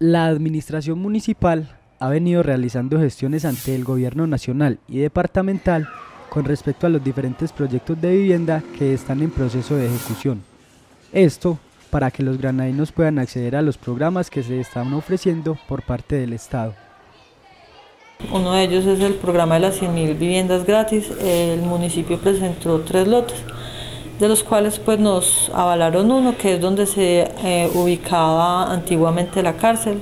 La administración municipal ha venido realizando gestiones ante el gobierno nacional y departamental con respecto a los diferentes proyectos de vivienda que están en proceso de ejecución. Esto para que los granadinos puedan acceder a los programas que se están ofreciendo por parte del Estado. Uno de ellos es el programa de las 100.000 viviendas gratis. El municipio presentó tres lotes, de los cuales pues nos avalaron uno, que es donde se eh, ubicaba antiguamente la cárcel.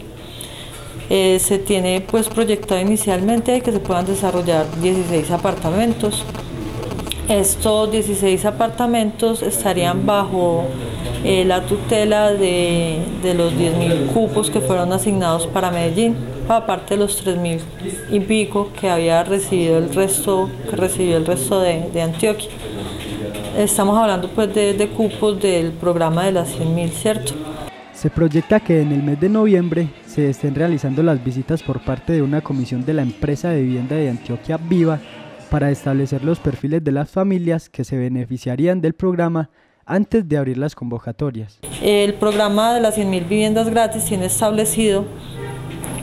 Eh, se tiene pues proyectado inicialmente que se puedan desarrollar 16 apartamentos. Estos 16 apartamentos estarían bajo eh, la tutela de, de los 10.000 cupos que fueron asignados para Medellín, aparte de los 3.000 y pico que había recibido el resto, que recibió el resto de, de Antioquia. Estamos hablando pues de, de cupos del programa de las 100.000, ¿cierto? Se proyecta que en el mes de noviembre se estén realizando las visitas por parte de una comisión de la empresa de vivienda de Antioquia Viva para establecer los perfiles de las familias que se beneficiarían del programa antes de abrir las convocatorias. El programa de las 100.000 viviendas gratis tiene establecido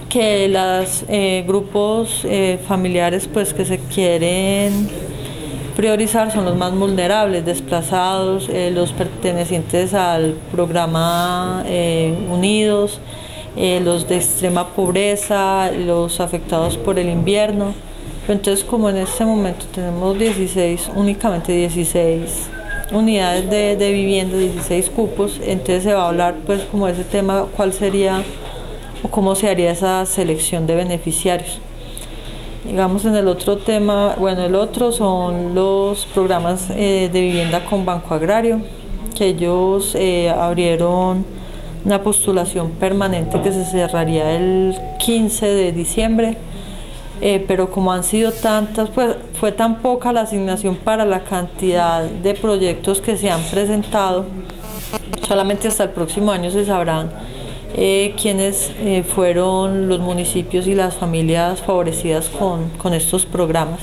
que los eh, grupos eh, familiares pues, que se quieren priorizar son los más vulnerables, desplazados, eh, los pertenecientes al programa eh, Unidos, eh, los de extrema pobreza, los afectados por el invierno. Entonces, como en este momento tenemos 16, únicamente 16 unidades de, de, vivienda, 16 cupos, entonces se va a hablar pues como ese tema, cuál sería o cómo se haría esa selección de beneficiarios. Digamos en el otro tema, bueno, el otro son los programas eh, de vivienda con Banco Agrario, que ellos eh, abrieron una postulación permanente que se cerraría el 15 de diciembre, eh, pero como han sido tantas, pues fue tan poca la asignación para la cantidad de proyectos que se han presentado, solamente hasta el próximo año se sabrán eh, quienes eh, fueron los municipios y las familias favorecidas con, con estos programas.